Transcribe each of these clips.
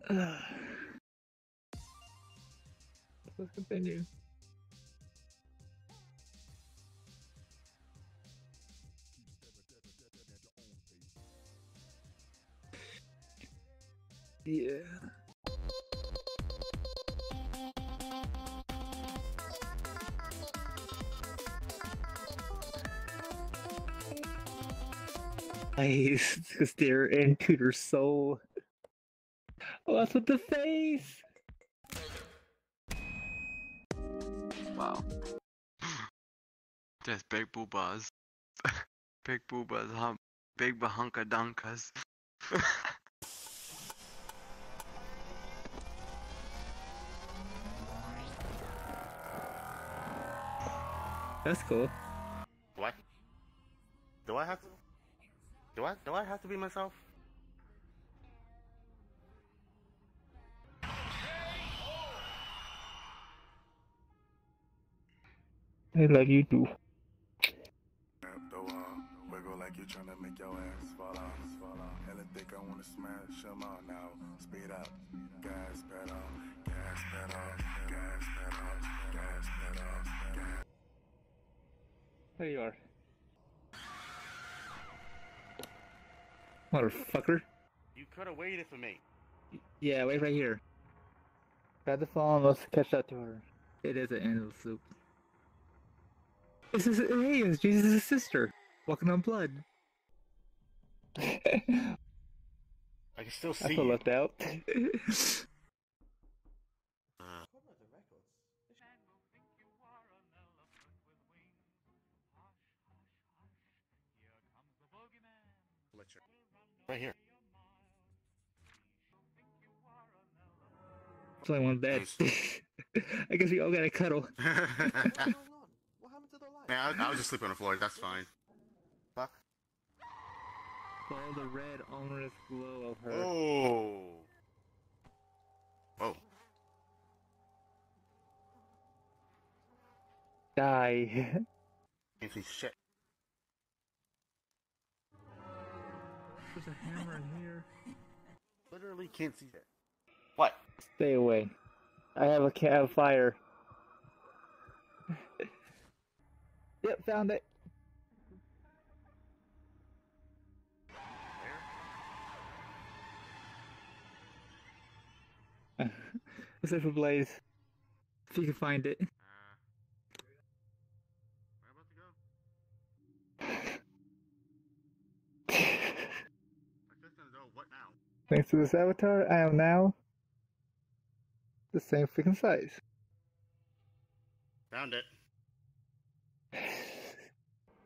Let's continue. Yeah. Nice, to stare into their soul. That's with the face. Wow. That's big boobas. big boobas, huh? Big bahunka dunkas. That's cool. What? Do I have to? Do I? Do I have to be myself? I love you too. Throw on, wiggle like you're trying to make your ass fall off, fall off. Hella think I wanna smash them out now. Speed up, gas pedal, gas pedal, gas pedal, gas pedal, gas. There you are. Motherfucker. You could have waited for me. Yeah, wait right here. Grab the phone, let's catch up to her. It is an endless loop. This is hey, it's Jesus' sister. Walking on blood. I I can still see feel left out. Right here. So I want bed. I guess we all gotta cuddle. Man, I, I was just sleeping on the floor. That's fine. Fuck. Follow the red ominous glow of her. Oh. Oh. Die. Can't see shit. There's a hammer in here. Literally can't see it. What? Stay away. I have a ca- fire. Yep, found it. Let's look for Blaze. If you can find it. Uh, where about to go? I just gonna go. What now? Thanks to this avatar, I am now the same freaking size. Found it.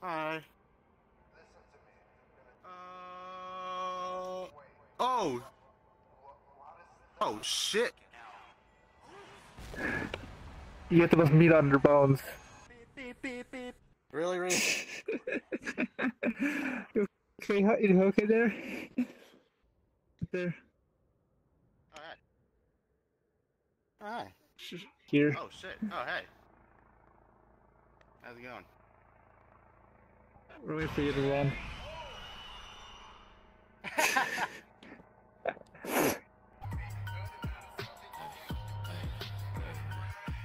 Hi. Uh. Oh. Oh shit. You have to put meat on their bones. Really, really? you okay? You okay there? There. Alright. Alright. Here. Oh shit. Oh hey. How's it going? We're waiting for you to run.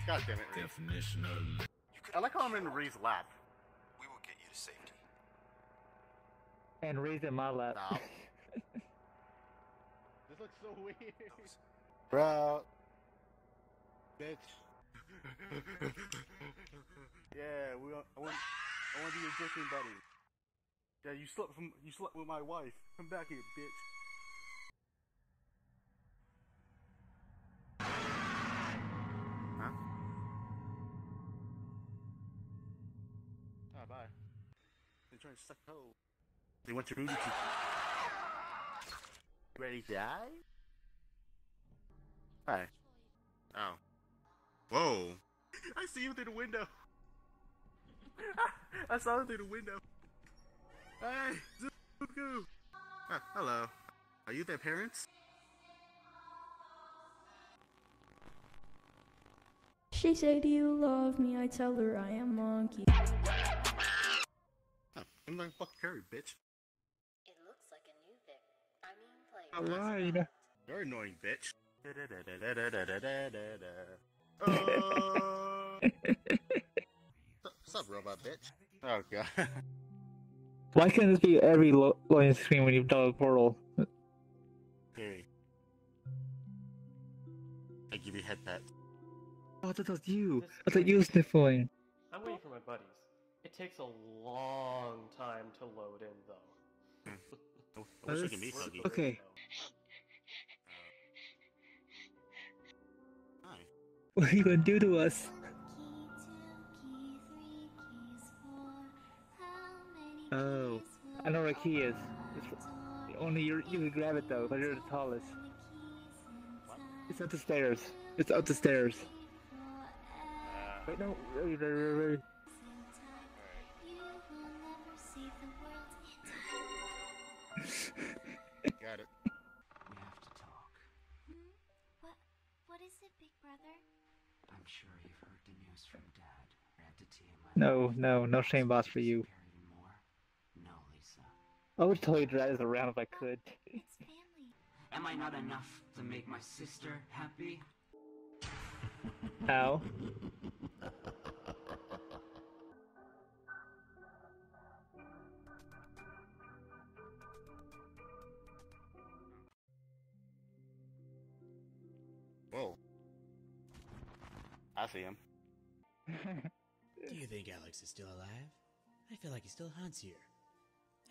God damn it, Reese. Definition of I like how I'm in Reese's lap. we will get you to safety. And raise in my lap. Stop. This looks so weird. Bro. Bitch. yeah, we want, I want to be your drinking buddy. Yeah, you slept from you slept with my wife. Come back here, bitch. Huh? Ah, bye. They're trying to suck toe. They want your booty to. Ready to die? Hi. Oh. Whoa. I see you through the window. I saw you through the window. Hey, Zuku. Ah, hello. Are you their parents? She said, Do you love me? I tell her I am monkey. Oh, I'm like fuck Curry, bitch. It looks like a new Vic. I mean, I play. lied. You're annoying, bitch. Uh, What's up, robot bitch? Oh god. Why can't this be every lo- loading screen when you've done a portal? Hey. I give you head pat. Oh, I thought that was you. I thought you were sniffling. I'm waiting for my buddies. It takes a long time to load in, though. Hmm. I wish I could meet Huggy. Okay. Uh, hi. What are you gonna do to us? Oh, I know where a key is. It's only you you can grab it though, but you're the tallest. It's up the stairs. It's up the stairs. Uh, Wait, no. Wait, wait, wait, wait. got it. We have to talk. What? What is it, Big Brother? I'm sure you've heard the news from Dad. Entity in my No, no, no shame boss for you. I would totally drag this around if I could. It's family. Am I not enough to make my sister happy? How? Whoa. I see him. Do you think Alex is still alive? I feel like he still haunts here.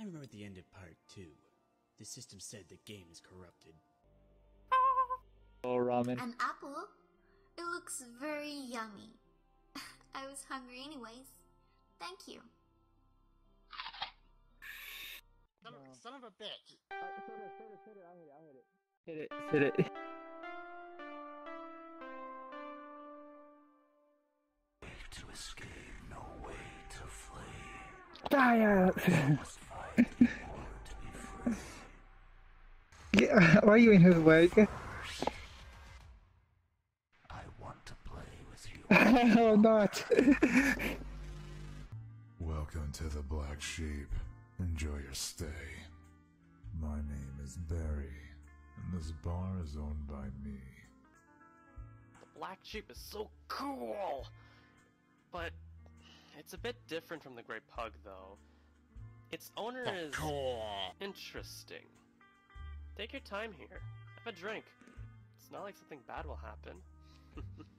I remember at the end of part two. The system said the game is corrupted. Oh, ramen. An apple? It looks very yummy. I was hungry anyways. Thank you. Son of, son of a bitch. Hit it, hit it. To escape, no way to flee. Fire! Must fight in order to be free. yeah, why are you in his way? I want to play with you. Hell oh, not! Welcome to the Black Sheep. Enjoy your stay. My name is Barry, and this bar is owned by me. The black sheep is so cool! But it's a bit different from the Great Pug, though. Its owner is interesting. Take your time here. Have a drink. It's not like something bad will happen.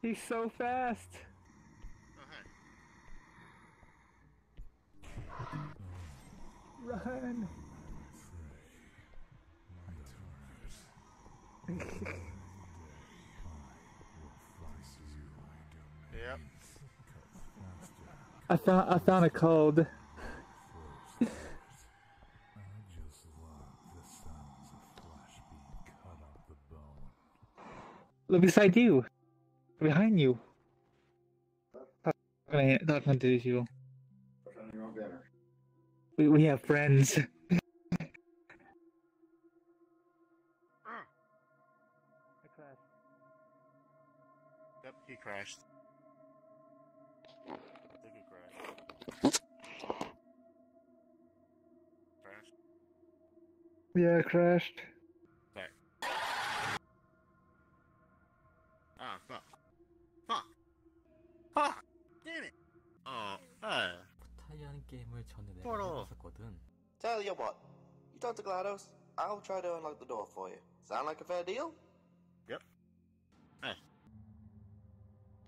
He's so fast! Oh. Run! Yep. I found I found a code. I just love the sounds of flesh being cut off the bone. Look beside you. Behind you. Talking talking to you. We we have friends. Ah. Yep, he crashed. I think he crashed. Crashed. Yeah, crashed. 전에 내가 뭐로? 해봤었거든. Tell you what, you talk to GLaDOS, I'll try to unlock the door for you. Sound like a fair deal? Yep. Hey.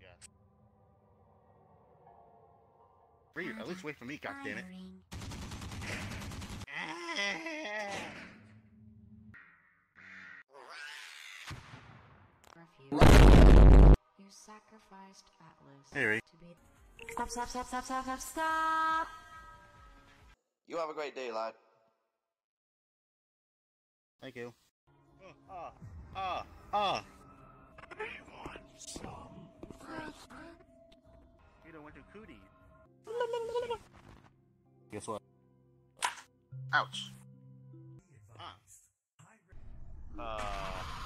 Yeah. Free, at least wait for me, goddammit. You sacrificed Atlas Hey, Ray. to be. Stop! Stop! Stop! Stop! Stop! Stop! Stop! You have a great day, lad. Thank you. Ah, ah, ah. I went to Cootie. Guess what? Ouch. Ah. Uh.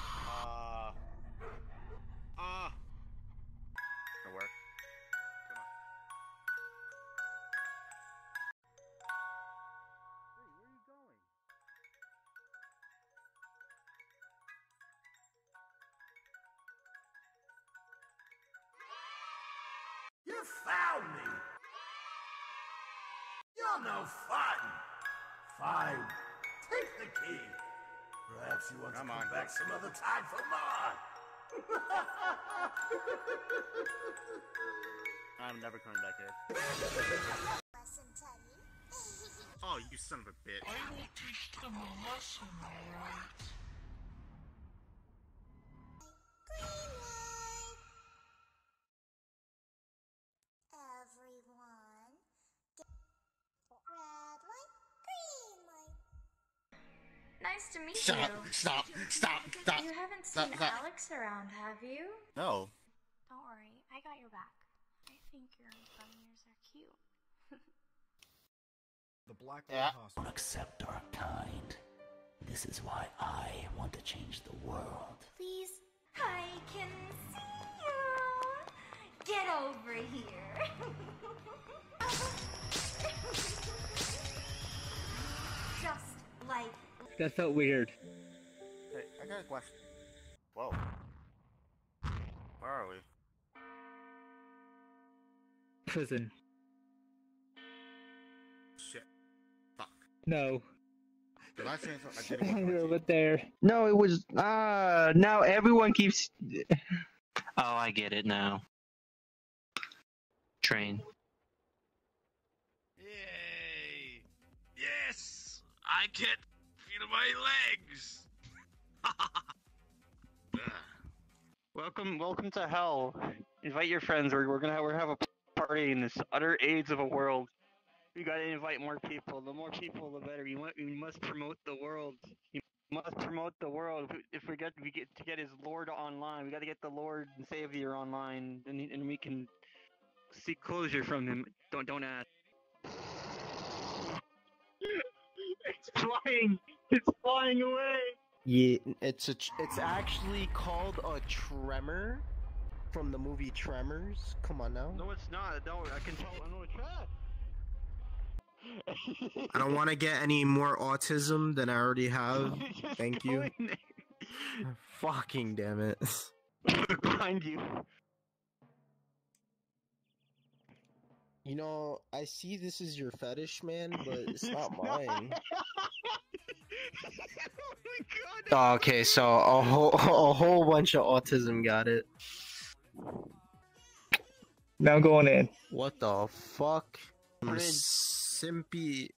You found me! You're no fun! Fine. Take the key. Perhaps you want Come to come on. back some other time for more. I'm never coming back here. Oh, you son of a bitch. I will teach them a lesson, alright? To meet Stop, you. stop, stop, stop, You haven't stop, seen stop. Alex around, have you? No. Don't worry, I got your back. I think your bunny ears are cute. The Black Yeah. Hospital. Accept our kind. This is why I want to change the world. Please, I can see you. Get over here. Just like That felt weird. Hey, I got a question. Whoa. Where are we? Prison. Shit. Fuck. No. Did I say something? I didn't. Over there. No, it was ah. now everyone keeps. Oh, I get it now. Train. Yay! Yes! I can feel my legs! Ah. Welcome, welcome to hell. Invite your friends. We're, we're gonna have, we're gonna have a party in this utter AIDS of a world. We gotta invite more people. The more people, the better. We, want, we must promote the world. We must promote the world. If we get we get to get his Lord online, we gotta get the Lord and Savior online, and and we can seek closure from him. Don't don't ask. it's flying. It's flying away. Yeah, it's a. tr- It's actually called a tremor from the movie Tremors. Come on now. No, it's not. No, I can tell. I know it's trash. I don't want to get any more autism than I already have. Thank you. Fucking damn it. Behind you. You know, I see this is your fetish, man, but it's not oh mine. Oh, okay, so a whole a whole bunch of autism got it. Now going in. What the fuck? I'm simpy.